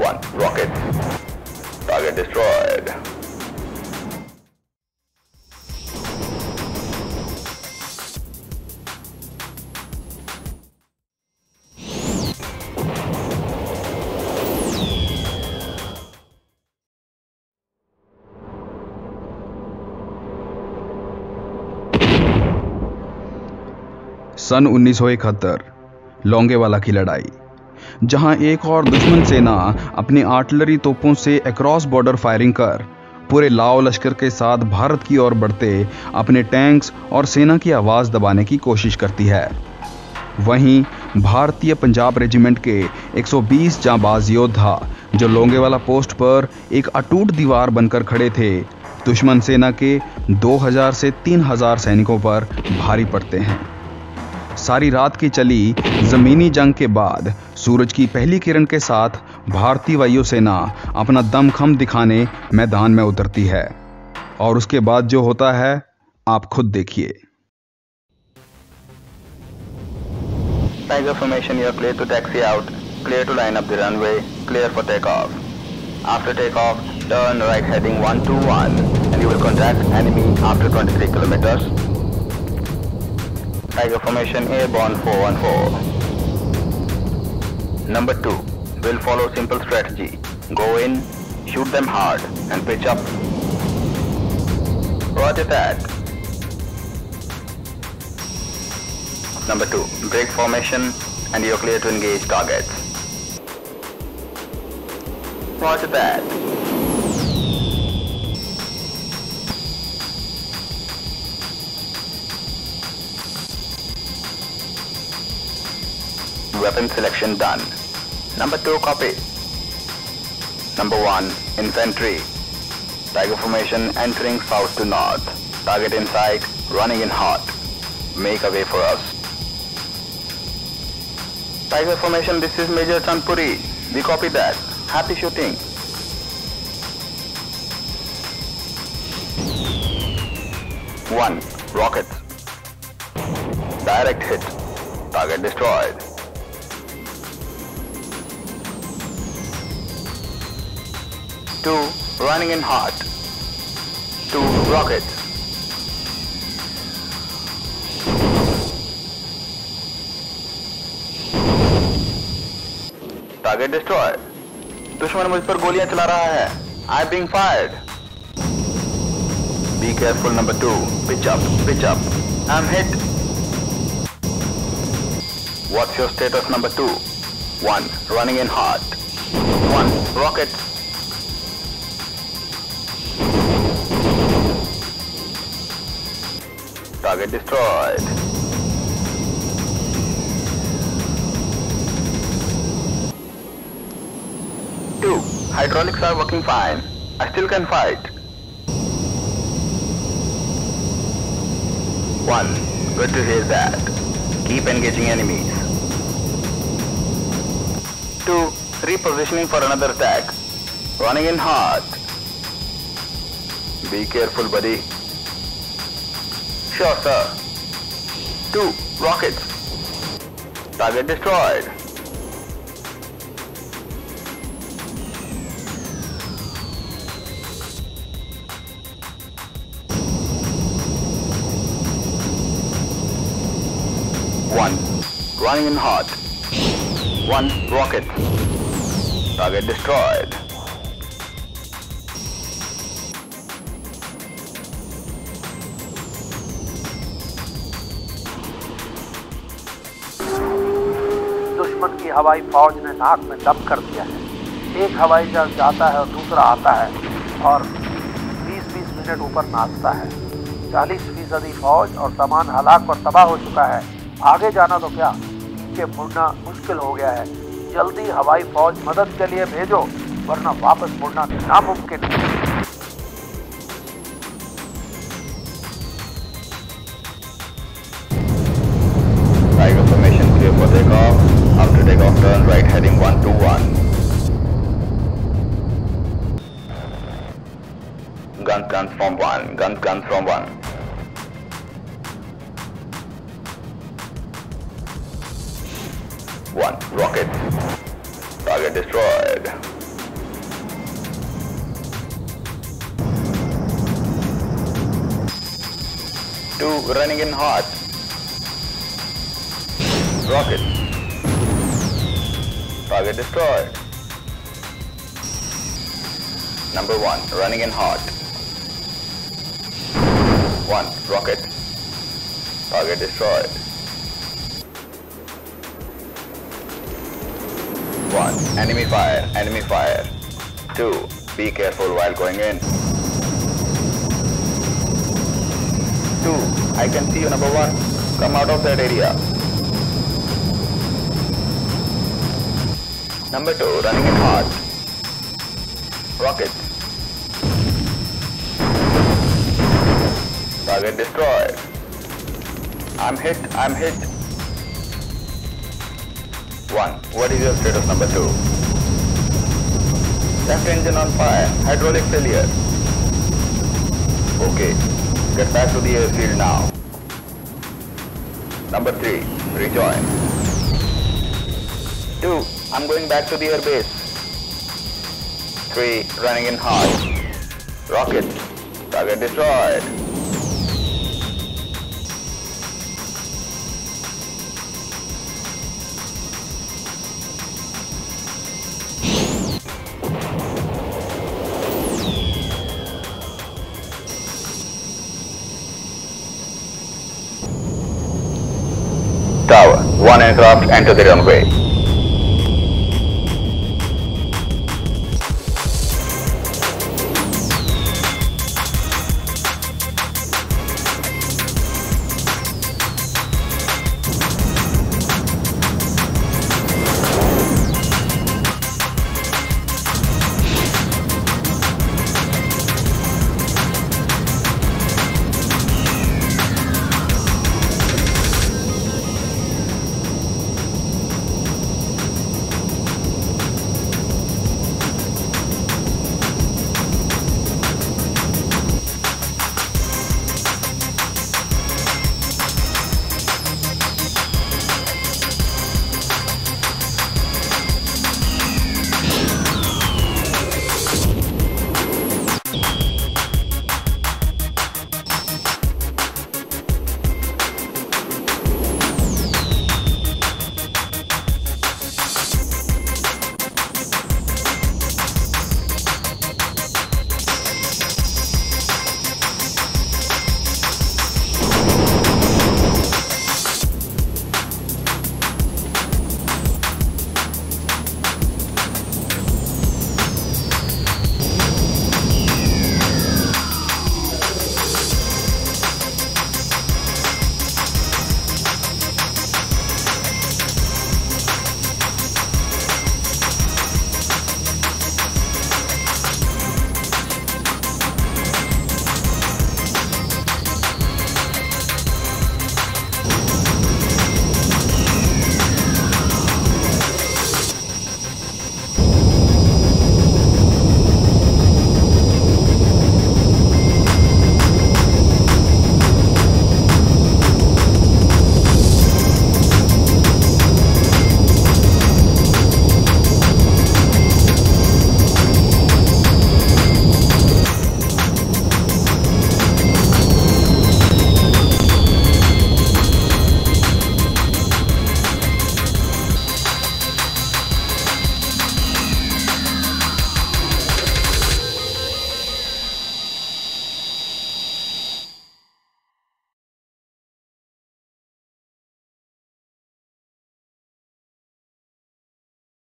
One rocket. Target destroyed. सन 1971 लोंगेवाला की लड़ाई जहाँ एक और दुश्मन सेना अपनी आर्टिलरी तोपों से अक्रॉस बॉर्डर फायरिंग कर। पूरे लाओ लश्कर के साथ भारत की ओर बढ़ते अपने टैंक्स और सेना की आवाज़ दबाने की कोशिश करती है। वहीं भारतीय पंजाब रेजिमेंट के 120 जांबाज योद्धा, जो लोंगेवाला पोस्ट पर एक अटूट दीवार बनकर खड़े थे, दुश्मन सेना के 2000 से 3000 सैनिकों पर भारी पड़ते हैं। सारी रात की चली जमीनी जंग के बाद सूरज की पहली किरण के साथ भारतीय वायुसेना अपना दमखम दिखाने मैदान में उतरती है और उसके बाद जो होता है आप खुद देखिए Tiger formation, you're clear to taxi out. Clear to line up the runway. Clear for takeoff. After takeoff, turn right heading 121 and you will contact enemy after 23 kilometers. Tiger formation airborne 414. Number 2. Will follow simple strategy. Go in, shoot them hard and pitch up. Roger that. Number 2. Break formation and you're clear to engage targets. Roger that. Weapon selection done. Number 2 copy. Number 1 infantry. Tiger formation entering south to north. Target in sight, running in hot. Make a way for us. Tiger formation, this is Major Chandpuri. We copy that. Happy shooting. One, rockets. Direct hit. Target destroyed. Two, running in hot. Two, rockets. Target destroy दुश्मन मुझ पर गोलियां चला रहा है आई Bing fired be careful number two pitch up pitch up I am hit what's your status number two one running in hot one rocket Target destroyed. Two. Hydraulics are working fine. I still can fight. One. Good to hear that. Keep engaging enemies. Two. Repositioning for another attack. Running in hard. Be careful, buddy. Sure, sir. Two, rockets. Target destroyed. One, running in hot. One, rocket. Target destroyed. की हवाई फौज ने नाक में दम कर दिया है। एक हवाई जहाज़ जाता है और दूसरा आता है और 20-20 मिनट ऊपर नाचता है। 40 फ़ीसदी फौज और सामान हलाक और तबाह हो चुका है। आगे जाना तो क्या? पीछे मुड़ना मुश्किल हो गया है। जल्दी हवाई फौज मदद के लिए भेजो, वरना वापस मुड़ना नामुमकिन है। heading 121. Gun gun from 1, gun gun from 1. One rocket. Target destroyed. Two running in hot. Rocket. Target destroyed. Number one, running in hot. One, rocket. Target destroyed. One, enemy fire, enemy fire. Two, be careful while going in. Two, I can see you number one. Come out of that area. Number two, running in hot. Rocket. Target destroyed. I'm hit, I'm hit. One, what is your status number two? Left engine on fire, hydraulic failure. Okay, get back to the airfield now. Number three, rejoin. Two, I'm going back to the airbase. Three, running in hard. Rocket, target destroyed. Tower, one aircraft enter the runway.